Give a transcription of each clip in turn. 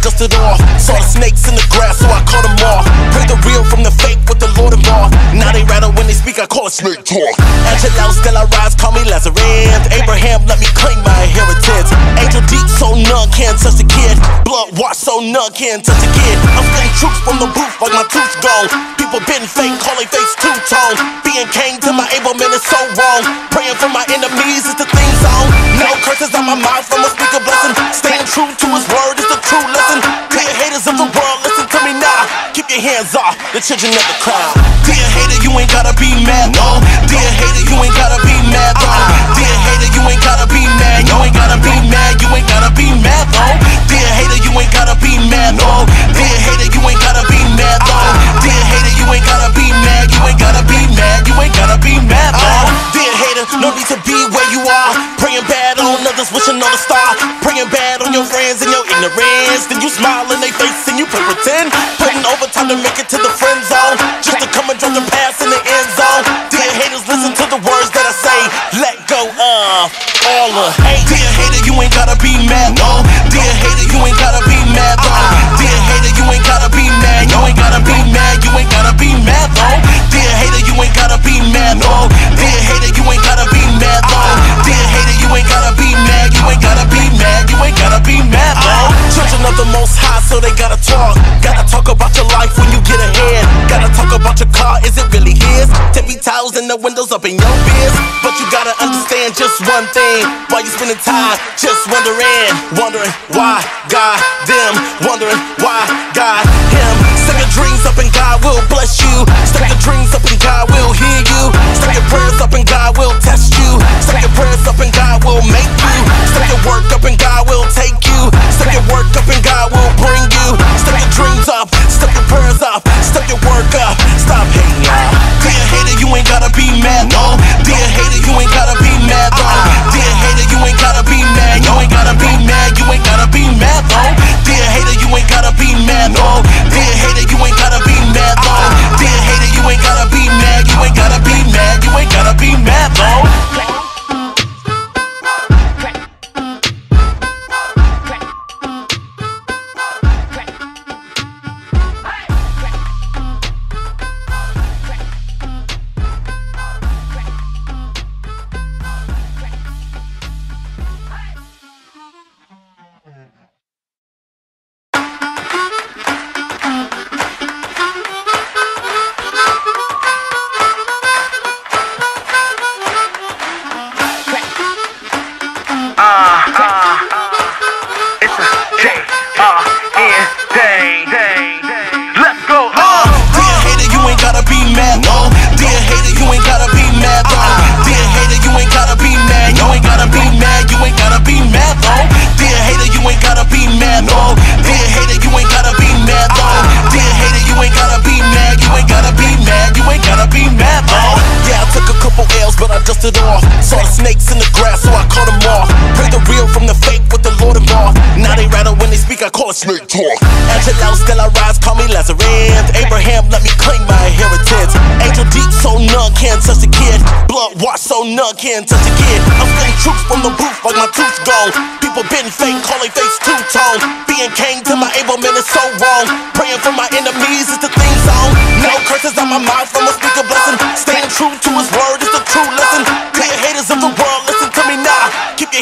it off. Saw the snakes in the grass, so I caught them off. Pray the real from the fake with the Lord involved. Now they rattle when they speak, I call it snake talk. Angelou still I rise, call me Lazarus. Abraham, let me claim my inheritance. Angel deep, so none can touch the kid. Blood washed, so none can touch the kid. I'm spitting truth from the booth like my tooth gone. People been fake, calling face two tone. Being king to my able man is so wrong. Praying for my enemies is the thing zone. No curses on my mouth, I'ma speak blessing. Staying true to his word hands off the children of the crowd. Dear hater, you ain't gotta be mad, no. Dear hater, you ain't gotta star. Praying bad on your friends and your ignorance. Then you smile in their face and you pretend. Putting overtime to make it to the friend zone. Just to come and drop the pass in the end zone. Dear haters, listen to the words that I say. Let go of all the hate. Dear hater, you ain't gotta be they gotta talk. Gotta talk about your life when you get ahead. Gotta talk about your car, is it really his? Tippy towels and the windows up in your biz. But you gotta understand just one thing. Why you spending time just wondering, wondering why God them, wondering why God him. Set your dreams up and God will bless you. Set your dreams up and God will hear you. Set your prayers up and God but I dusted off. Saw the snakes in the grass, so I caught them off. Pray the real from the fake with the Lord involved. Now they rattle when they speak, I call it snake talk. Angelou still I rise, call me Lazarus. Abraham, let me claim my inheritance. Angel deep, so none can touch the kid. Blood washed, so none can touch the kid. I'm spitting truth from the booth like my tooth gone. People been fake, calling face two tone. Being king to my able man is so wrong. Praying for my enemies is the thing zone. No curses on my mouth,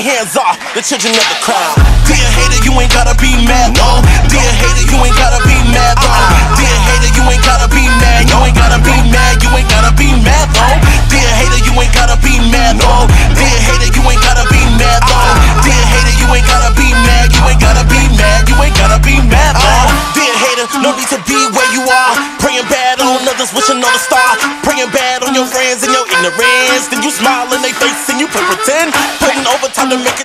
hands off the children of the crowd. Dear hater, you ain't gotta be mad, no. Dear hater, you ain't gotta be mad, no. Dear hater, you ain't gotta be mad. You ain't gotta be mad. You ain't gotta be mad, no. Dear hater, you ain't gotta be mad, no. Dear hater, you ain't gotta be mad, no. Dear hater, you ain't gotta be mad. You ain't gotta be mad. You ain't gotta be mad, no. Dear hater, no need to be where you are. Praying bad on others, wishing on a star. Praying bad on your friends and your ignorance. Then you smile in their face and you play pretend. Putting overtime to make it.